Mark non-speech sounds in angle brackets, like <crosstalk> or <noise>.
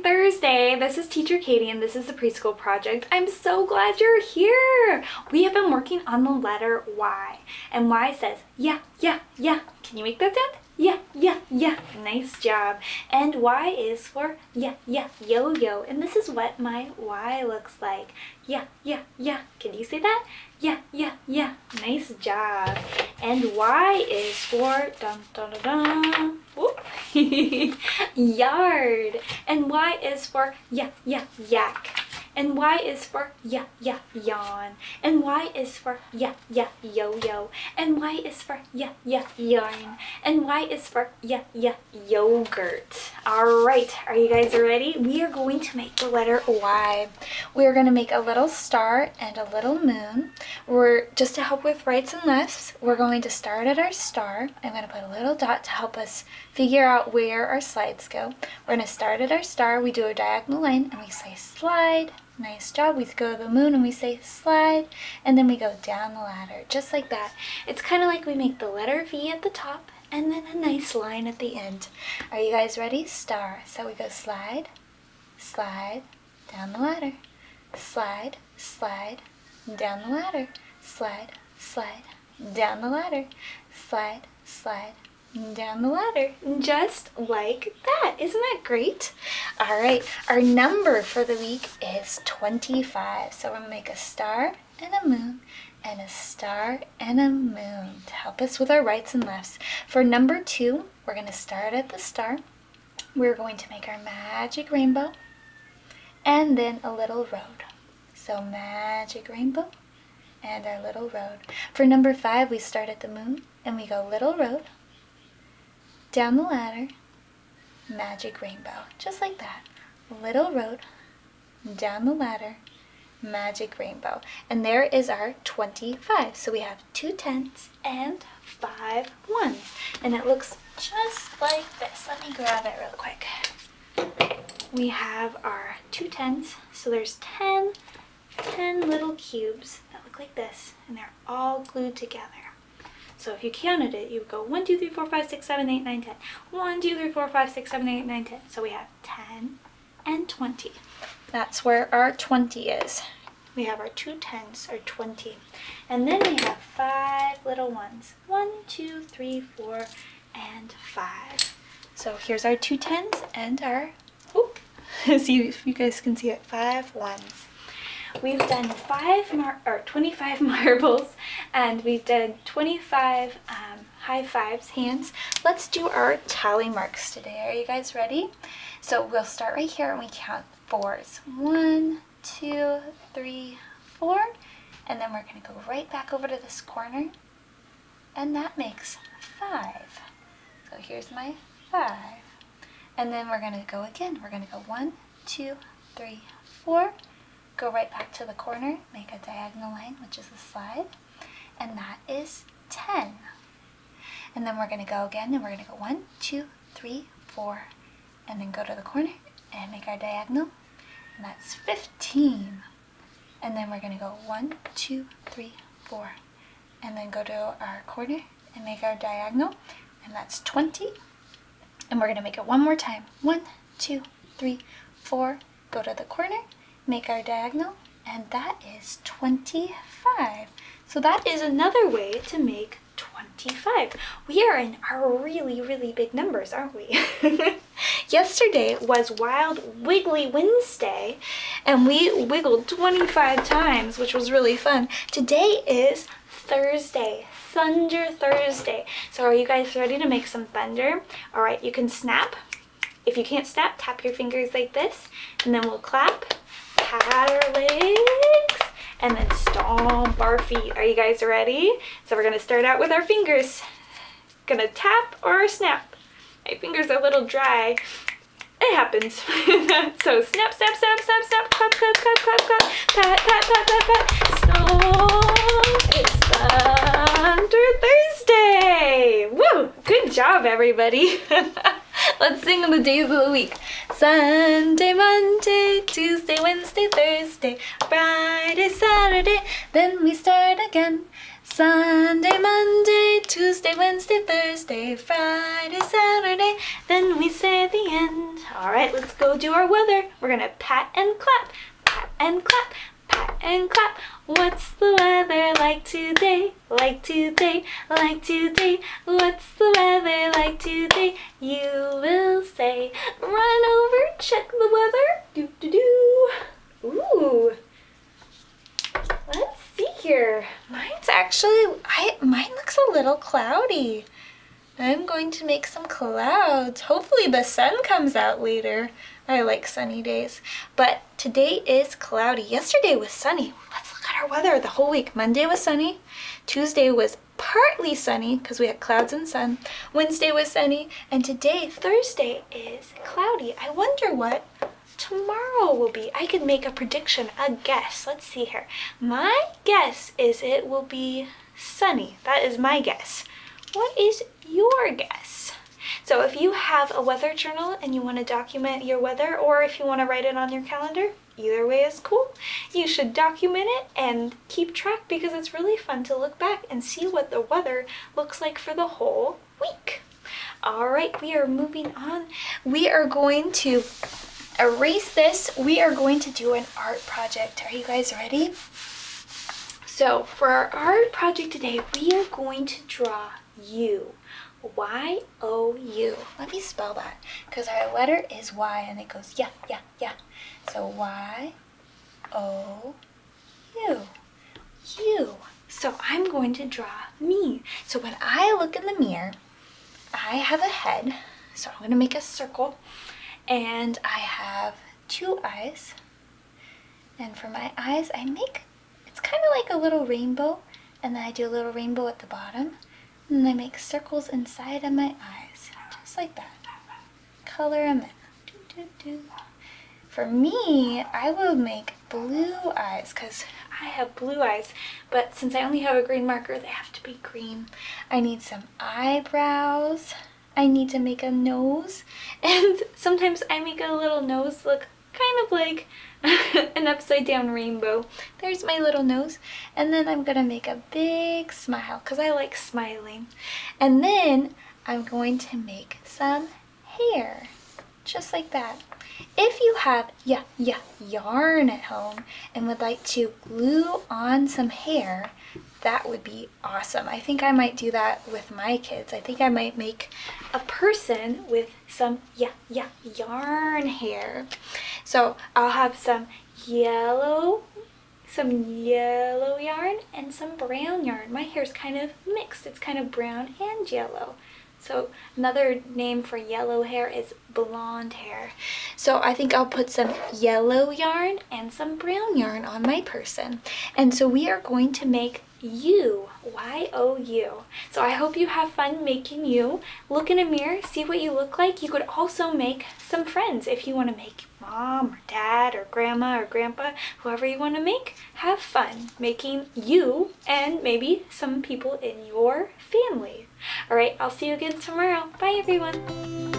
Thursday! This is Teacher Katie and this is the Preschool Project. I'm so glad you're here! We have been working on the letter Y. And Y says, yeah, yeah, yeah. Can you make that sound? Yeah, yeah, yeah. Nice job. And Y is for yeah, yeah, yo-yo. And this is what my Y looks like. Yeah, yeah, yeah. Can you say that? Yeah, yeah, yeah. Nice job. And Y is for dun dun dun. <laughs> Yard. And Y is for yeah, yeah, yak. And Y is for yeah, yeah, yawn. And Y is for yeah, yeah, yo-yo. And Y is for yeah, yeah, yarn. And Y is for yeah, yeah, yogurt. All right, are you guys ready? We are going to make the letter Y. We are going to make a little star and a little moon. We're just to help with rights and lefts. We're going to start at our star. I'm going to put a little dot to help us figure out where our slides go. We're going to start at our star. We do a diagonal line and we say slide Nice job. We go to the moon and we say slide, and then we go down the ladder, just like that. It's kind of like we make the letter V at the top, and then a nice line at the end. Are you guys ready? Star. So we go slide, slide, down the ladder, slide, slide, down the ladder, slide, slide, down the ladder, slide, slide, down the ladder. Just like that. Isn't that great? All right. Our number for the week is 25 so we're gonna make a star and a moon and a star and a moon to help us with our rights and lefts. For number two we're going to start at the star. We're going to make our magic rainbow and then a little road. So magic rainbow and our little road. For number five we start at the moon and we go little road down the ladder, magic rainbow. Just like that. Little road, down the ladder, magic rainbow. And there is our 25. So we have two tens and five ones. And it looks just like this. Let me grab it real quick. We have our two tens. So there's 10, 10 little cubes that look like this. And they're all glued together. So if you counted it, you would go 1, 2, 3, 4, 5, 6, 7, 8, 9, 10. 1, 2, 3, 4, 5, 6, 7, 8, 9, 10. So we have 10 and 20. That's where our 20 is. We have our two tens, or 20. And then we have five little ones. 1, 2, 3, 4, and 5. So here's our two tens and our, oh, <laughs> see if you guys can see it, five ones. We've done five mar or 25 <laughs> marbles and we've done 25 um, high fives, hands. Let's do our tally marks today. Are you guys ready? So we'll start right here and we count fours. One, two, three, four. And then we're gonna go right back over to this corner and that makes five. So here's my five. And then we're gonna go again. We're gonna go one, two, three, four, go right back to the corner, make a diagonal line, which is a slide, and that is 10. And then we're going to go again, and we're going to go 1, 2, 3, 4, and then go to the corner and make our diagonal, and that's 15. And then we're going to go 1, 2, 3, 4, and then go to our corner and make our diagonal, and that's 20. And we're going to make it one more time. 1, 2, 3, 4, go to the corner, make our diagonal, and that is 25. So that is another way to make 25. We are in our really, really big numbers, aren't we? <laughs> Yesterday was Wild Wiggly Wednesday, and we wiggled 25 times, which was really fun. Today is Thursday, Thunder Thursday. So are you guys ready to make some thunder? All right, you can snap. If you can't snap, tap your fingers like this, and then we'll clap pat our legs and then stomp our feet. Are you guys ready? So we're gonna start out with our fingers. Gonna tap or snap. My fingers are a little dry. It happens. <laughs> so snap, snap, snap, snap, snap, clap, clap, clap, clap, clap, pat, pat, pat, pat, pat, stomp. It's Thunder Thursday. Woo! Good job, everybody. <laughs> Let's sing the days of the week. Sunday, Monday, Tuesday, Wednesday, Thursday, Friday, then we start again. Sunday, Monday, Tuesday, Wednesday, Thursday, Friday, Saturday, then we say the end. All right, let's go do our weather. We're gonna pat and clap, pat and clap, pat and clap. What's the weather like today? Like today, like today. What's the weather like today? You will say, run over, check the weather. Do do do. Ooh. Here. Mine's actually, I mine looks a little cloudy. I'm going to make some clouds. Hopefully the sun comes out later. I like sunny days. But today is cloudy. Yesterday was sunny. Let's look at our weather the whole week. Monday was sunny. Tuesday was partly sunny because we had clouds and sun. Wednesday was sunny. And today, Thursday, is cloudy. I wonder what tomorrow will be. I could make a prediction, a guess. Let's see here. My guess is it will be sunny. That is my guess. What is your guess? So if you have a weather journal and you want to document your weather or if you want to write it on your calendar, either way is cool. You should document it and keep track because it's really fun to look back and see what the weather looks like for the whole week. All right, we are moving on. We are going to erase this. We are going to do an art project. Are you guys ready? So for our art project today, we are going to draw you. Y-O-U. Let me spell that because our letter is Y and it goes yeah, yeah, yeah. So Y-O-U. You. So I'm going to draw me. So when I look in the mirror, I have a head. So I'm going to make a circle and I have two eyes. And for my eyes, I make, it's kind of like a little rainbow and then I do a little rainbow at the bottom and I make circles inside of my eyes, just like that. Color them in. Do, do, do. For me, I will make blue eyes because I have blue eyes, but since I only have a green marker, they have to be green. I need some eyebrows. I need to make a nose, <laughs> and sometimes I make a little nose look kind of like <laughs> an upside down rainbow. There's my little nose. And then I'm gonna make a big smile because I like smiling. And then I'm going to make some hair, just like that. If you have yeah, yeah, yarn at home and would like to glue on some hair, that would be awesome. I think I might do that with my kids. I think I might make a person with some yeah, yeah, yarn hair. So I'll have some yellow, some yellow yarn and some brown yarn. My hair is kind of mixed. It's kind of brown and yellow. So another name for yellow hair is blonde hair. So I think I'll put some yellow yarn and some brown yarn on my person. And so we are going to make you, Y-O-U. So I hope you have fun making you. Look in a mirror, see what you look like. You could also make some friends if you want to make mom or dad or grandma or grandpa, whoever you want to make. Have fun making you and maybe some people in your family. All right, I'll see you again tomorrow. Bye, everyone.